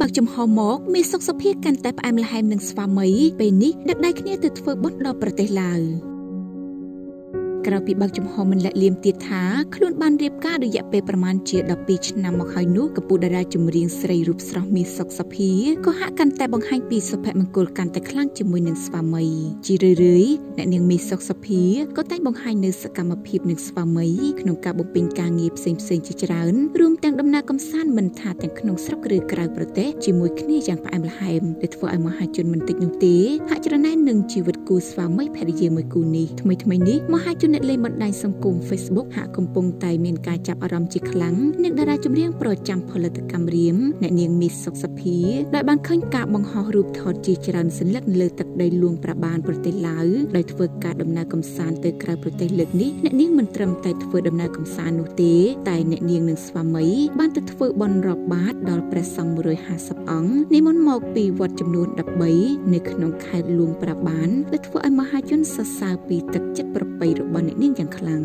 បើកចំហមកមានសុខសភាកាន់តែផ្អែមល្ហែមនឹងស្វាមីពេលនេះដឹកដៃគ្នាទៅធ្វើបុណ្យដល់ប្រទេសឡាវ ក្រៅពីបើកចំហមិនលាក់លៀមទៀតថាខ្លួនបានរៀបការរយៈពេលប្រមាណជា12ឆ្នាំមកហើយនោះកពូតារាចម្រៀងស្រីរូបស្រស់មីសុកសាភាក៏ហាក់កាន់តែបង្ហាញពីសុភមង្គលកាន់តែខ្លាំងជាមួយនឹងស្វាមី ជារឿយៗអ្នកនាងមីសុកសាភាក៏តែងបង្ហាញនៅសកម្មភាពនឹងស្វាមីក្នុងការបំពេញការងារផ្សេងៗជាច្រើនរួមទាំងដំណើរកំសាន្តមិនថាទាំងក្នុងស្រុកឬក្រៅប្រទេសជាមួយគ្នាយ៉ាងផ្អែមល្ហែមដែលធ្វើឲ្យមហាជនមិនតិចនោះទេហាក់ច្រណែននឹងជីវិតគូស្វាមីភរិយាមួយគូនេះថ្មីៗនេះមហាជនអ្នកលេងបណ្ដាញសង្គម Facebook ហាក់កំពុងតែមានការចាប់អារម្មណ៍ជាខ្លាំងនឹងតារាចម្រៀងប្រចាំផលិតកម្មរៀមអ្នកនាងមីសុកសាភាដែលបានឃើញការបង្ហោះរូបថតជាច្រើនសន្លឹកលើទឹកដីលួងប្រាបានប្រទេសឡាវដោយធ្វើការដំណើរកំសាន្តទៅក្រៅប្រទេសលើកនេះអ្នកនាងមិនត្រឹមតែធ្វើដំណើរកំសាន្តនោះទេតែអ្នកនាងនិងស្វាមីបានទៅធ្វើបន់រាប់បាតដល់ព្រះសង្ឃ150អង្គនិមន្តមកពីវត្តចំនួន13នៅក្នុងខេត្តលួងប្រាបានដែលធ្វើឲ្យមហាជនសរសើរពីទឹកចិត្តប្រ ពៃរបស់អ្នកនាងយ៉ាងខ្លាំង